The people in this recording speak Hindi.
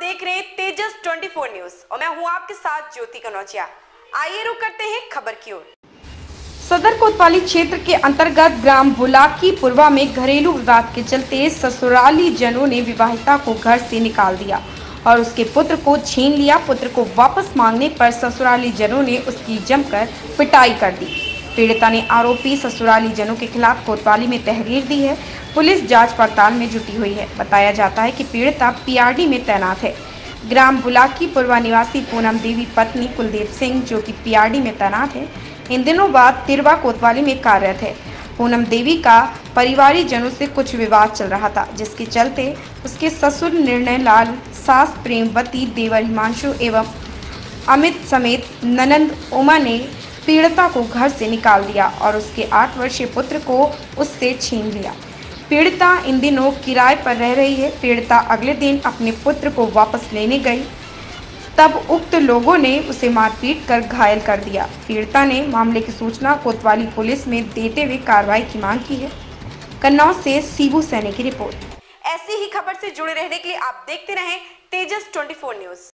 तेजस 24 न्यूज़। और मैं हूँ आपके साथ ज्योति कनौजिया। आइए रुक करते हैं खबर की ओर। सदर कोतवाली क्षेत्र के अंतर्गत ग्राम बुलाकी पुरवा में घरेलू विवाद के चलते ससुराली जनों ने विवाहिता को घर से निकाल दिया और उसके पुत्र को छीन लिया। पुत्र को वापस मांगने पर ससुराली जनों ने उसकी जमकर पिटाई कर दी। पीड़िता ने आरोपी ससुराली जनों के खिलाफ कोतवाली में तहरीर दी है। पुलिस जाँच पड़ताल में जुटी हुई है। बताया जाता है कि पीड़िता पीआरडी में तैनात है। ग्राम बुलाकी पूर्वा निवासी पूनम देवी, पत्नी कुलदीप सिंह, जो कि पीआरडी में तैनात है, इन दिनों बाद तिरवा कोतवाली में कार्यरत है। पूनम देवी का परिवारिक जनों से कुछ विवाद चल रहा था, जिसके चलते उसके ससुर निर्णय लाल सास प्रेमवती, देवर हिमांशु एवं अमित समेत ननंद उमा ने पीड़िता को घर से निकाल दिया और उसके आठ वर्षीय पुत्र को उससे छीन लिया। पीड़िता इन दिनों किराए पर रह रही है। पीड़िता अगले दिन अपने पुत्र को वापस लेने गई। तब उक्त लोगों ने उसे मारपीट कर घायल कर दिया। पीड़िता ने मामले की सूचना कोतवाली पुलिस में देते हुए कार्रवाई की मांग की है। कन्नौज से सीबू सैनी की रिपोर्ट। ऐसी ही खबर से जुड़े रहने के लिए आप देखते रहें तेजस 24 न्यूज़।